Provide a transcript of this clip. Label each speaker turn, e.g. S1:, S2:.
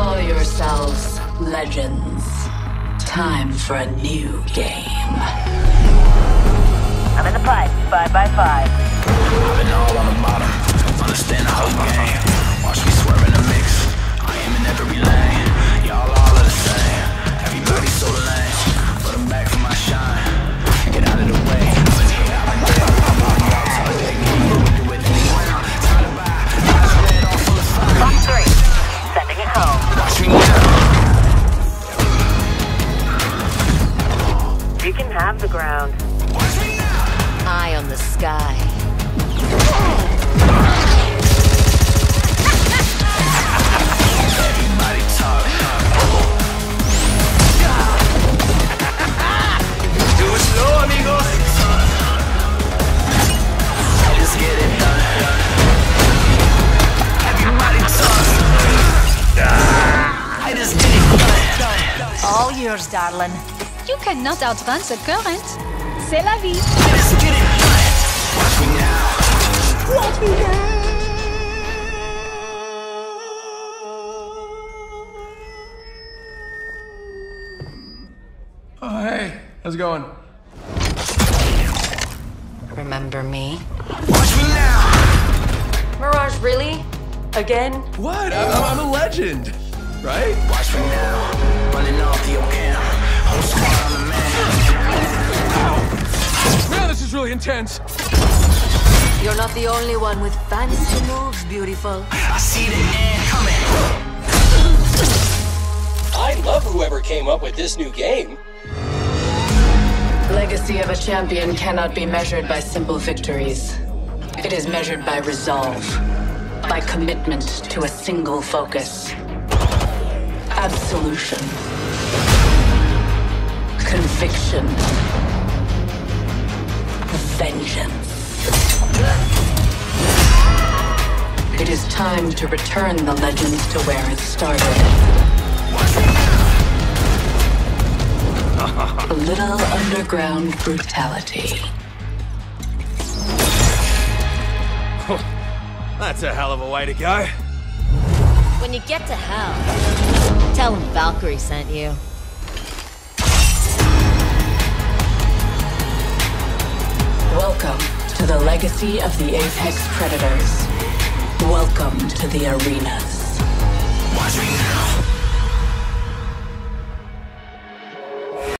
S1: yourselves legends. Time for a new game.
S2: I'm in the pipe, five by five.
S3: I've been all on the bottom,
S2: You can have the ground.
S3: Watch me now.
S4: Eye on the sky.
S3: Do it slow, amigos. Let's get it done. Everybody talk. I just did it done.
S4: All yours, darling.
S5: You cannot outrun the current. C'est la vie.
S3: Let's get it done. Watch me now.
S6: Oh, hey, how's it going?
S4: Remember me?
S3: Watch me now.
S4: Mirage, really? Again?
S6: What? I'm, I'm a legend, right?
S3: Watch me now. Running off the cam.
S6: Intense.
S4: You're not the only one with fancy moves, beautiful.
S3: I see the end coming.
S7: I love whoever came up with this new game.
S1: Legacy of a champion cannot be measured by simple victories. It is measured by resolve, by commitment to a single focus. Absolution. Conviction. Vengeance. It is time to return the legends to where it started. A little underground brutality.
S8: That's a hell of a way to go.
S4: When you get to hell, tell him Valkyrie sent you.
S1: Welcome to the legacy of the Apex Predators. Welcome to the arenas.